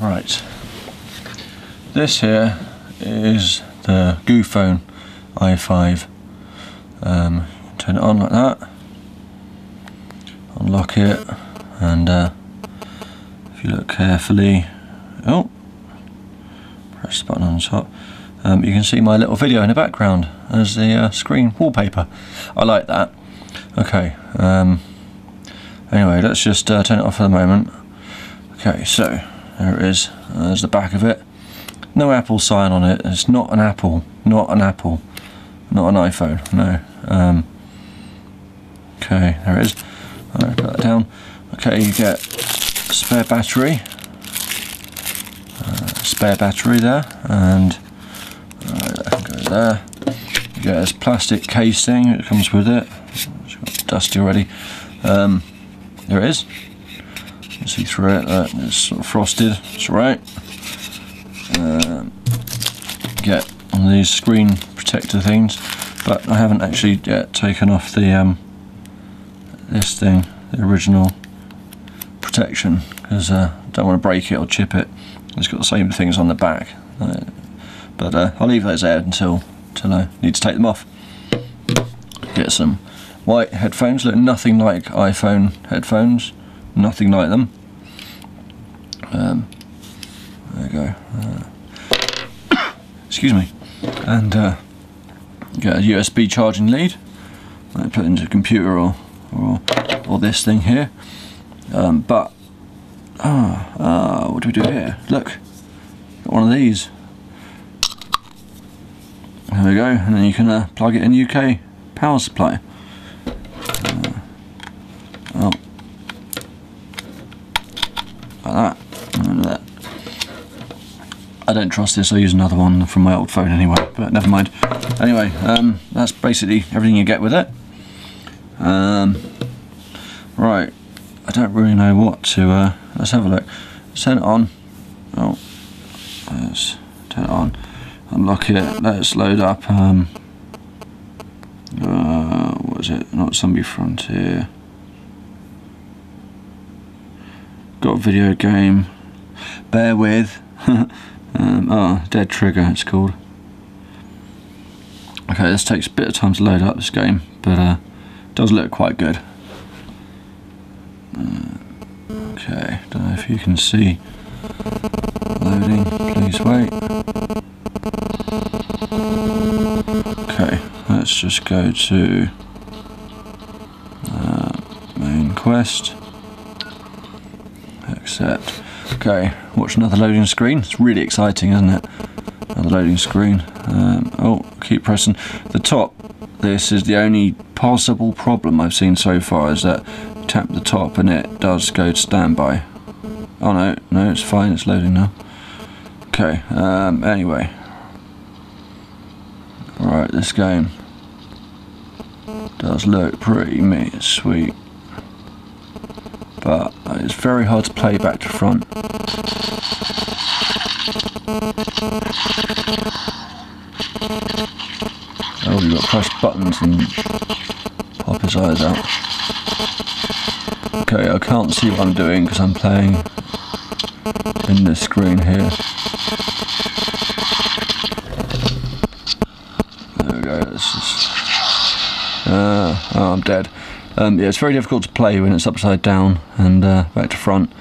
Right. This here is the Goophone i5. Um, turn it on like that. Unlock it, and uh, if you look carefully, oh, press the button on top. Um, you can see my little video in the background as the uh, screen wallpaper. I like that. Okay. Um, anyway, let's just uh, turn it off for the moment. Okay, so there it is. There's the back of it. No Apple sign on it. It's not an Apple. Not an Apple. Not an iPhone. No. Um, okay, there it is. I'll put that down. Okay, you get spare battery. Uh, spare battery there, and uh, that can go there. You get this plastic casing that comes with it. It's got dusty already. Um, there it is see through it. Uh, it's sort of frosted. It's alright. Um, get of these screen protector things, but I haven't actually yet taken off the um, this thing, the original protection, because uh, I don't want to break it or chip it. It's got the same things on the back, uh, but uh, I'll leave those there until until I need to take them off. Get some white headphones, look nothing like iPhone headphones, nothing like them. Um, there you go. Uh, excuse me. And uh, get a USB charging lead. I put into a computer or, or or this thing here. Um, but ah, uh, what do we do here? Look, got one of these. There we go, and then you can uh, plug it in UK power supply. Uh, oh, like that. I don't trust this, I use another one from my old phone anyway, but never mind. Anyway, um, that's basically everything you get with it. Um, right, I don't really know what to, uh, let's have a look. Turn it on. Oh, let's turn it on. Unlock it, let's load up, um, uh, what is it, not Zombie Frontier. Got a video game. Bear with. Um, oh, Dead Trigger it's called. Okay, this takes a bit of time to load up this game, but uh, does look quite good. Uh, okay, don't know if you can see. Loading, please wait. Okay, let's just go to uh, main quest. Accept. Okay, watch another loading screen. It's really exciting, isn't it? Another loading screen. Um, oh, keep pressing. The top, this is the only possible problem I've seen so far is that tap the top and it does go to standby. Oh no, no, it's fine, it's loading now. Okay, um, anyway. Right, this game does look pretty sweet but it's very hard to play back to front. Oh, you've got to press buttons and pop his eyes out. Okay, I can't see what I'm doing because I'm playing in this screen here. There we go, this is... Uh, oh, I'm dead. Um, yeah, it's very difficult to play when it's upside down and uh, back to front.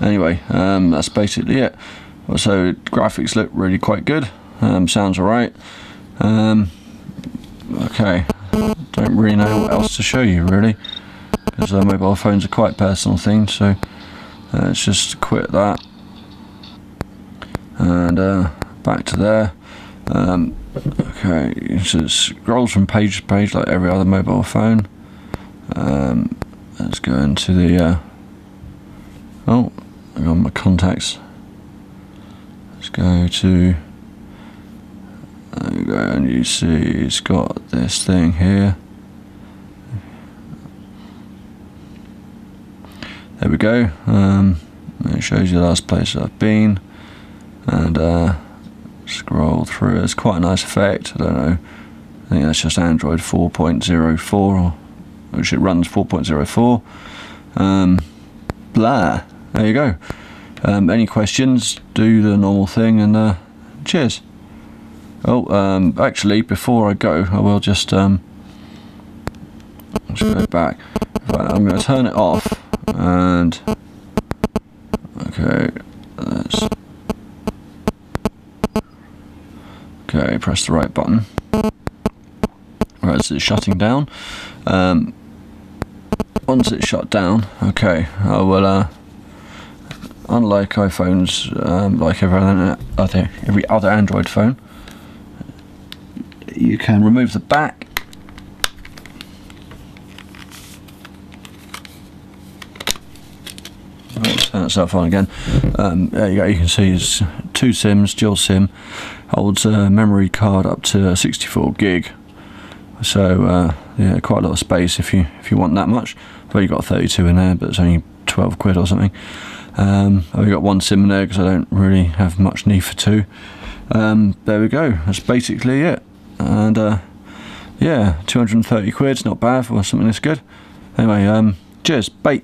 Anyway, um, that's basically it. So graphics look really quite good. Um, sounds alright. Um, okay, don't really know what else to show you really, because uh, mobile phones are quite personal things. So uh, let's just quit that and uh, back to there. Um, okay, it scrolls from page to page like every other mobile phone. Um, let's go into the. Uh, oh, I got my contacts. Let's go to. There you go, and you see it's got this thing here. There we go. Um, it shows you the last place I've been, and uh, scroll through. It's quite a nice effect. I don't know. I think that's just Android 4.04 or which it runs 4.04. Um, blah. There you go. Um, any questions? Do the normal thing and uh, cheers. Oh, um, actually, before I go, I will just um, go back. Right, I'm going to turn it off and okay, let's okay. Press the right button. Right, so it's shutting down. Um, once it's shut down, okay, I will. Uh, unlike iPhones, um, like every other every other Android phone, you can remove the back. Turn itself on again. Um, there you go. You can see it's two SIMs, dual SIM, holds a memory card up to 64 gig. So uh, yeah, quite a lot of space if you if you want that much. I've only got 32 in there, but it's only 12 quid or something. Um, I've got one sim in there because I don't really have much need for two. Um, there we go. That's basically it. And uh, yeah, 230 quid's not bad for something this good. Anyway, um, cheers. Bye.